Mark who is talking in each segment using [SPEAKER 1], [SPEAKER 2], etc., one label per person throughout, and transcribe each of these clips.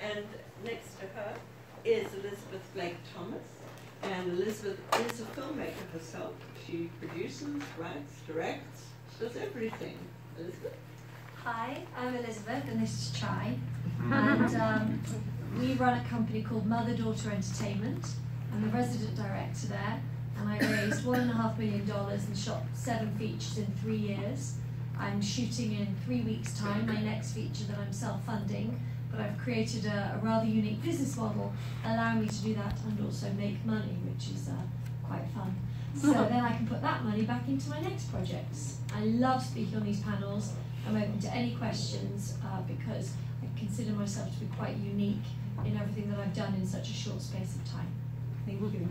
[SPEAKER 1] And next to her is Elizabeth Blake Thomas. And Elizabeth is a filmmaker herself. She produces, writes, directs, does everything. Elizabeth?
[SPEAKER 2] Hi, I'm Elizabeth and this is Chai. And um, we run a company called Mother Daughter Entertainment. I'm the resident director there and I raised one and a half million dollars and shot seven features in three years. I'm shooting in three weeks' time my next feature that I'm self-funding, but I've created a, a, rather unique business model allowing me to do that and also make money, which is uh, quite fun. So then I can put that money back into my next projects. I love speaking on these panels. I'm open to any questions uh, because I consider myself to be quite unique in everything that I've done in such a short space of time.
[SPEAKER 1] Thank you.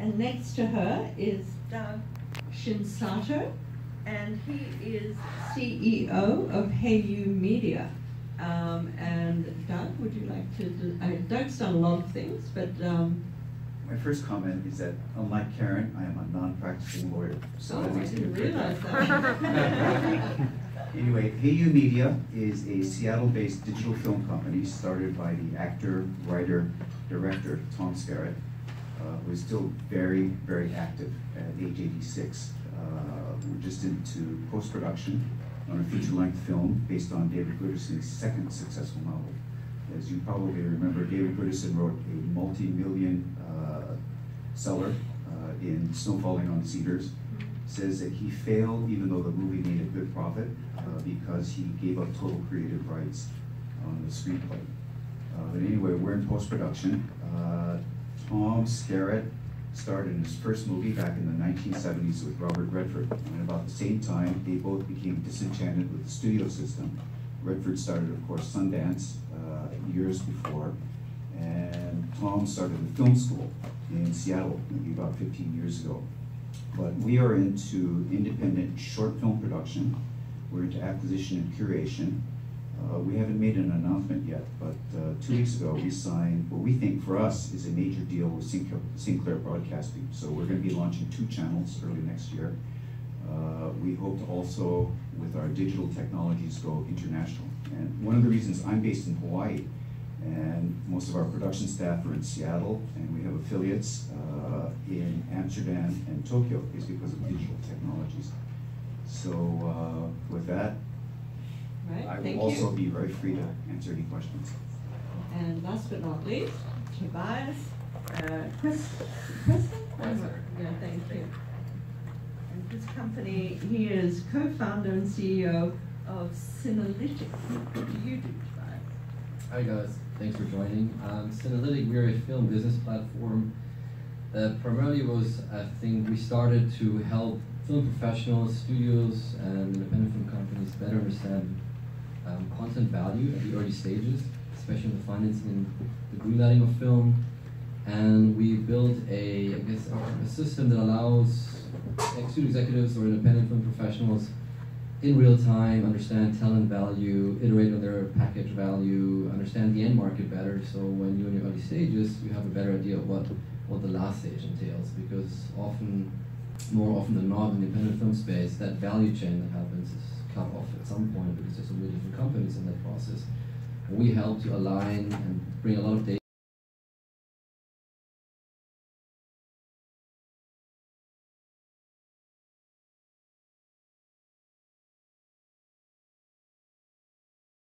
[SPEAKER 1] And next to her is Doug Shinsato, and he is CEO of HeyU Media. Um, and Doug, would you like to? Do, uh, Doug's done a lot of things, but um,
[SPEAKER 3] my first comment is that unlike Karen, I am a non-practicing lawyer.
[SPEAKER 1] So oh, I didn't realize that.
[SPEAKER 3] anyway, HeyU Media is a Seattle-based digital film company started by the actor, writer, director Tom Skerritt uh, who is still very, very active at age 86. Uh, we're just into post-production on a feature-length film based on David Guterson's second successful novel. As you probably remember, David Guterson wrote a multi-million uh, seller uh, in Snow Falling on Cedars. Says that he failed even though the movie made a good profit uh, because he gave up total creative rights on the screenplay. Uh, but anyway, we're in post-production. Tom Skerritt starred in his first movie back in the 1970s with Robert Redford. And about the same time, they both became disenchanted with the studio system. Redford started, of course, Sundance uh, years before, and Tom started the film school in Seattle, maybe about 15 years ago. But we are into independent short film production. We're into acquisition and curation. Uh, we haven't made an announcement yet, but uh, two weeks ago we signed what we think for us is a major deal with Sinclair, Sinclair Broadcasting. So we're going to be launching two channels early next year. Uh, we hope to also, with our digital technologies, go international. And one of the reasons I'm based in Hawaii, and most of our production staff are in Seattle, and we have affiliates uh, in Amsterdam and Tokyo, is because of digital technologies. So uh, with that,
[SPEAKER 1] Right,
[SPEAKER 3] I
[SPEAKER 1] thank
[SPEAKER 3] will also
[SPEAKER 1] you.
[SPEAKER 3] be very free to answer any questions.
[SPEAKER 1] And last but not least, Tobias, uh, Chris, Kristen? Yeah, thank you. And his company, he is co-founder and CEO of Cinelytic. What do you do?
[SPEAKER 4] Hi guys, thanks for joining. Um, Cinelytic, we're a film business platform that primarily was, I think, we started to help film professionals, studios, and independent film companies better understand um, content value at the early stages, especially in the financing and the greenlighting of film. And we built a, I guess, a system that allows studio executives or independent film professionals in real time understand talent value, iterate on their package value, understand the end market better. So when you're in your early stages, you have a better idea of what, what the last stage entails. Because often, more often than not, in the independent film space, that value chain that happens is cut off at some point because there's so many different companies in that process. We help to align and bring a lot of data